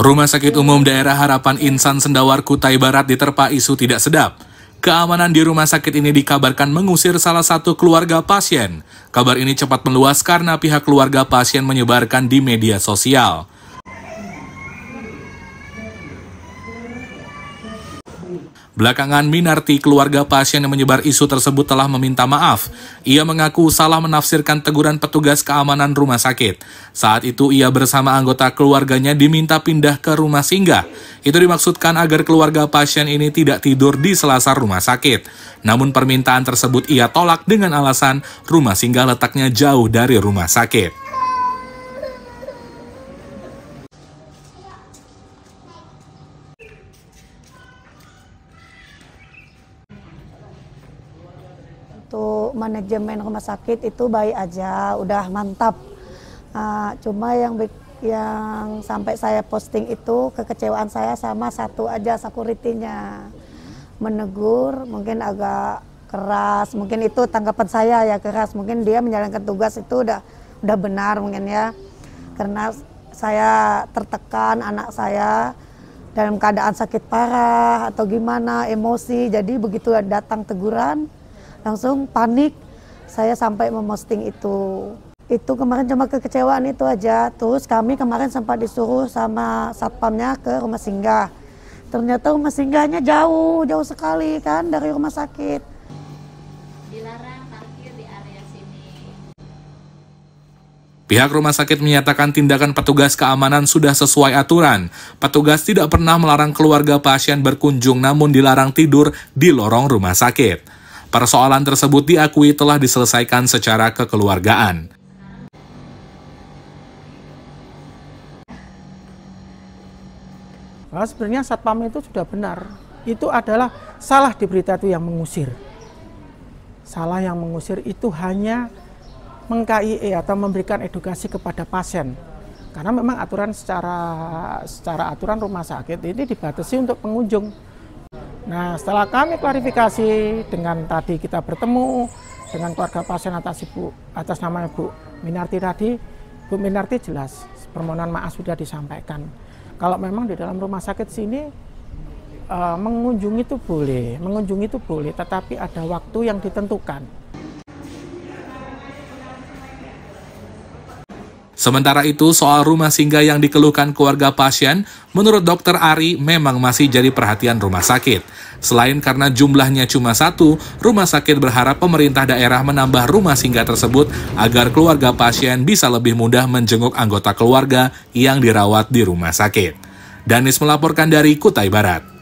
Rumah Sakit Umum Daerah Harapan Insan Sendawar Kutai Barat diterpa isu tidak sedap. Keamanan di rumah sakit ini dikabarkan mengusir salah satu keluarga pasien. Kabar ini cepat meluas karena pihak keluarga pasien menyebarkan di media sosial. Belakangan Minarti, keluarga pasien yang menyebar isu tersebut telah meminta maaf. Ia mengaku salah menafsirkan teguran petugas keamanan rumah sakit. Saat itu ia bersama anggota keluarganya diminta pindah ke rumah singgah. Itu dimaksudkan agar keluarga pasien ini tidak tidur di selasar rumah sakit. Namun permintaan tersebut ia tolak dengan alasan rumah singgah letaknya jauh dari rumah sakit. Untuk manajemen rumah sakit itu baik aja, udah mantap. Uh, cuma yang yang sampai saya posting itu kekecewaan saya sama satu aja security-nya. Menegur mungkin agak keras, mungkin itu tanggapan saya ya keras, mungkin dia menjalankan tugas itu udah udah benar mungkin ya. Karena saya tertekan anak saya dalam keadaan sakit parah atau gimana emosi jadi begitu datang teguran langsung panik saya sampai memosting itu. Itu kemarin cuma kekecewaan itu aja. Terus kami kemarin sempat disuruh sama satpamnya ke rumah singgah. Ternyata rumah singgahnya jauh jauh sekali kan dari rumah sakit. Dilarang parkir di area sini. Pihak rumah sakit menyatakan tindakan petugas keamanan sudah sesuai aturan. Petugas tidak pernah melarang keluarga pasien berkunjung namun dilarang tidur di lorong rumah sakit. Persoalan tersebut diakui telah diselesaikan secara kekeluargaan. Nah, sebenarnya satpam itu sudah benar. Itu adalah salah di berita itu yang mengusir. Salah yang mengusir itu hanya meng-KIE atau memberikan edukasi kepada pasien. Karena memang aturan secara secara aturan rumah sakit ini dibatasi untuk pengunjung Nah, setelah kami klarifikasi dengan tadi kita bertemu dengan keluarga pasien atas ibu atas nama Ibu Minarti tadi, Bu Minarti jelas permohonan maaf sudah disampaikan. Kalau memang di dalam rumah sakit sini uh, mengunjungi itu boleh, mengunjungi itu boleh, tetapi ada waktu yang ditentukan. Sementara itu, soal rumah singgah yang dikeluhkan keluarga pasien, menurut dokter Ari memang masih jadi perhatian rumah sakit. Selain karena jumlahnya cuma satu, rumah sakit berharap pemerintah daerah menambah rumah singgah tersebut agar keluarga pasien bisa lebih mudah menjenguk anggota keluarga yang dirawat di rumah sakit. Danis melaporkan dari Kutai Barat.